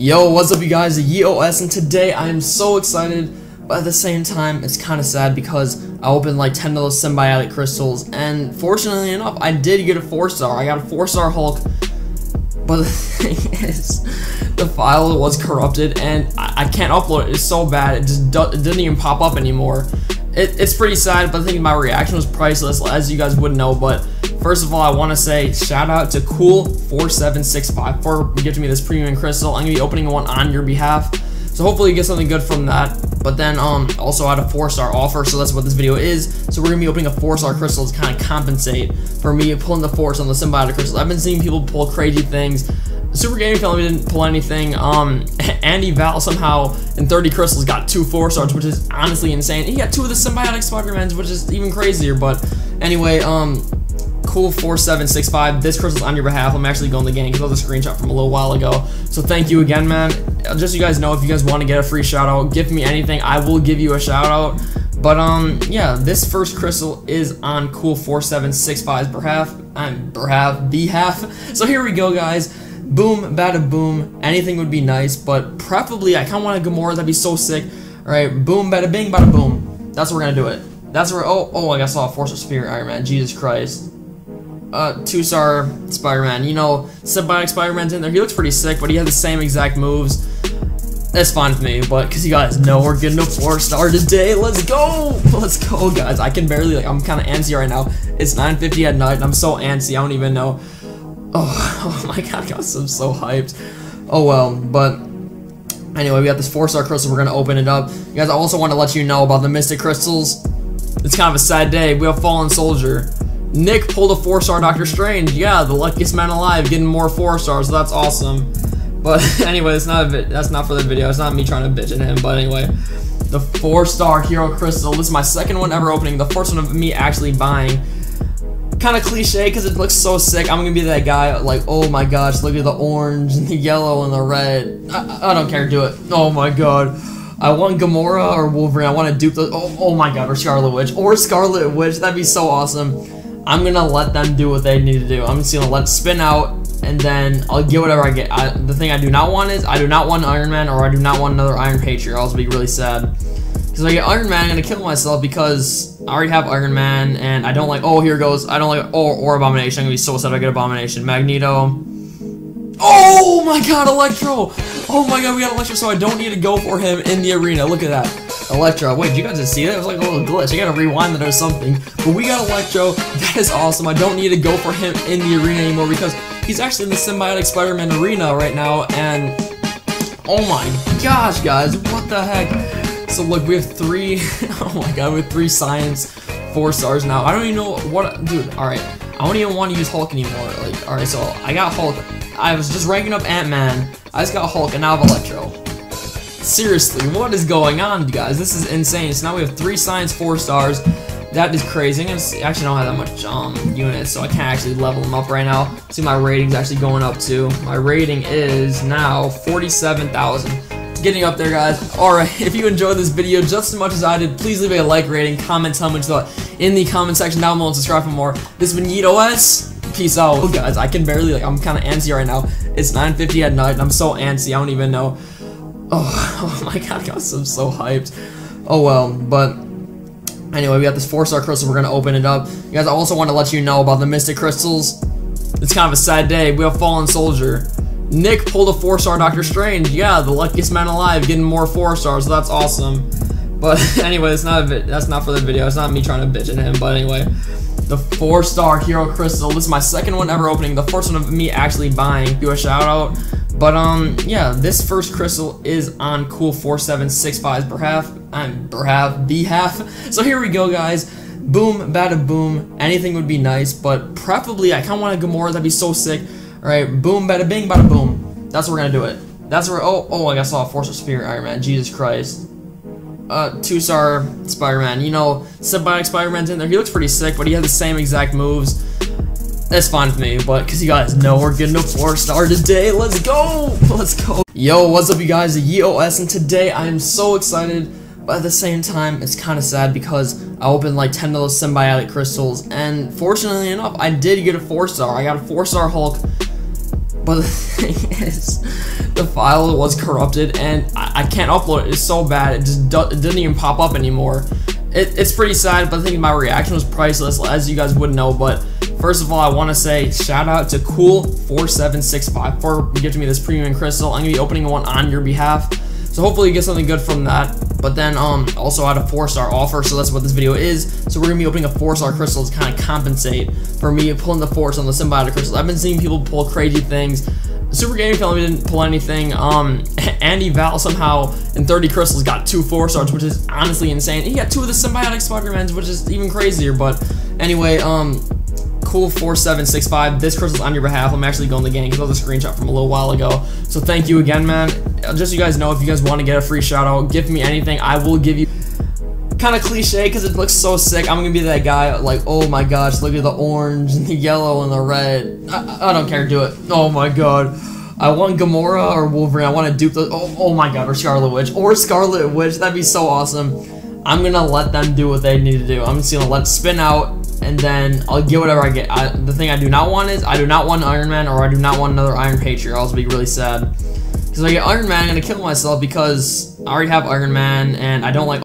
Yo, what's up you guys, YeetOS, and today I am so excited, but at the same time, it's kind of sad because I opened like 10 of those symbiotic crystals, and fortunately enough, I did get a 4-star. I got a 4-star Hulk, but the thing is, the file was corrupted, and I, I can't upload it. It's so bad, it just do it didn't even pop up anymore. It, it's pretty sad, but I think my reaction was priceless, as you guys would know, but First of all, I want to say shout out to Cool4765 for giving me this premium crystal. I'm going to be opening one on your behalf. So hopefully you get something good from that. But then um, also I had a 4-star offer, so that's what this video is. So we're to be opening a 4-star crystal to kind of compensate for me pulling the force on the symbiotic crystal. I've been seeing people pull crazy things. Super Gaming Family didn't pull anything. Um, Andy Val somehow in 30 crystals got two 4 stars, which is honestly insane. He got two of the symbiotic Spider-Mans, which is even crazier. But anyway, um, cool4765. This crystal's on your behalf. I'm actually going to the game because I was a screenshot from a little while ago. So thank you again, man. Just so you guys know, if you guys want to get a free shout out, give me anything. I will give you a shout out. But um, yeah, this first crystal is on Cool4765's behalf. I'm behalf, behalf. So here we go, guys. Boom, bada boom. Anything would be nice, but preferably I kind of want a Gamora. That'd be so sick. All right, boom, bada bing, bada boom. That's what we're gonna do it. That's where. Oh, oh, I saw a Force of Spirit Iron Man. Jesus Christ uh, two-star Spider-Man. You know, Symbiotic Spider-Man's in there. He looks pretty sick, but he has the same exact moves. That's fine with me, but because you guys know we're getting a four-star today, let's go! Let's go, guys. I can barely, like, I'm kind of antsy right now. It's 9.50 at night, and I'm so antsy, I don't even know. Oh, oh my god, guys, I'm so hyped. Oh, well, but anyway, we got this four-star crystal. We're going to open it up. You guys, I also want to let you know about the Mystic Crystals. It's kind of a sad day. We have Fallen Soldier. Nick pulled a four-star Doctor Strange. Yeah, the luckiest man alive, getting more four stars. So that's awesome. But anyway, it's not a that's not for the video. It's not me trying to bitch at him. But anyway, the four-star Hero Crystal. This is my second one ever opening. The first one of me actually buying. Kind of cliche because it looks so sick. I'm gonna be that guy like, oh my gosh, look at the orange and the yellow and the red. I, I don't care. Do it. Oh my god. I want Gamora or Wolverine. I want to dupe the. Oh, oh my god, or Scarlet Witch or Scarlet Witch. That'd be so awesome. I'm gonna let them do what they need to do. I'm just gonna let spin out, and then I'll get whatever I get. I, the thing I do not want is, I do not want Iron Man, or I do not want another Iron Patriot. I'll also be really sad. Because if I get Iron Man, I'm gonna kill myself because I already have Iron Man, and I don't like, oh, here goes, I don't like, or, or Abomination. I'm gonna be so sad I get Abomination. Magneto. Oh my god, Electro! Oh my god, we got Electro, so I don't need to go for him in the arena. Look at that. Electro. Wait, you guys just see that? It was like a little glitch. I gotta rewind that or something. But we got Electro. That is awesome. I don't need to go for him in the arena anymore because he's actually in the Symbiotic Spider-Man arena right now. And oh my gosh, guys, what the heck? So look, we have three. oh my god, we have three science four stars now. I don't even know what, dude. All right, I don't even want to use Hulk anymore. Like, all right, so I got Hulk. I was just ranking up Ant-Man. I just got Hulk, and now I have Electro. Seriously, what is going on, guys? This is insane. So now we have three science four stars. That is crazy. See, actually don't have that much um, units, so I can't actually level them up right now. See, my rating's actually going up too. My rating is now 47,000 getting up there, guys. Alright, if you enjoyed this video just as much as I did, please leave a like rating, comment, what you thought in the comment section down below, and subscribe for more. This has been YeetOS. Peace out. Oh, guys, I can barely, like, I'm kind of antsy right now. It's 9.50 at night, and I'm so antsy, I don't even know. Oh, oh my god, I'm so hyped. Oh well, but anyway, we got this four-star crystal. We're gonna open it up. You guys, I also want to let you know about the Mystic Crystals. It's kind of a sad day. We have Fallen Soldier. Nick pulled a four-star Doctor Strange. Yeah, the luckiest man alive, getting more four stars. So that's awesome. But anyway, it's not a that's not for the video. It's not me trying to bitch at him. But anyway, the four-star Hero Crystal. This is my second one ever opening. The first one of me actually buying. Do a shout out. But um, yeah, this first crystal is on Cool4765's behalf. I'm behalf, behalf. So here we go, guys. Boom, bada boom. Anything would be nice, but preferably I kind of want a Gamora. That'd be so sick. All right, boom, bada bing, bada boom. That's what we're gonna do it. That's where. Oh, oh, I I saw a Force of Spirit Iron Man. Jesus Christ. Uh, two-star Spider-Man. You know, Symbiotic Spider-Man's in there. He looks pretty sick, but he has the same exact moves. That's fine with me, but because you guys know we're getting a 4-star today, let's go! Let's go! Yo, what's up you guys, EOS, and today I am so excited, but at the same time, it's kind of sad because I opened like 10 of those symbiotic crystals, and fortunately enough, I did get a 4-star. I got a 4-star Hulk, but the thing is, the file was corrupted and I, I can't upload it. It's so bad. It just it didn't even pop up anymore. It, it's pretty sad, but I think my reaction was priceless, as you guys would know. But first of all, I want to say shout out to Cool4765 for gifting me this premium crystal. I'm gonna be opening one on your behalf. So hopefully you get something good from that. But then um also I had a four star offer, so that's what this video is. So we're gonna be opening a four star crystal to kind of compensate for me pulling the force on the symbiotic crystal. I've been seeing people pull crazy things. Super Gaming Family didn't pull anything. Um, Andy Val somehow in 30 crystals got two four stars, which is honestly insane. He got two of the symbiotic Spider-Mans, which is even crazier. But anyway, um, cool 4765 this crystal's on your behalf i'm actually going the game because i was a screenshot from a little while ago so thank you again man uh, just so you guys know if you guys want to get a free shout out give me anything i will give you kind of cliche because it looks so sick i'm gonna be that guy like oh my gosh look at the orange and the yellow and the red i, I don't care do it oh my god I want Gamora or Wolverine. I want to dupe the. Oh, oh my god, or Scarlet Witch. Or Scarlet Witch. That'd be so awesome. I'm gonna let them do what they need to do. I'm just gonna let spin out and then I'll get whatever I get. I, the thing I do not want is I do not want Iron Man or I do not want another Iron Patriot. I'll also be really sad. Because if I get Iron Man, I'm gonna kill myself because I already have Iron Man and I don't like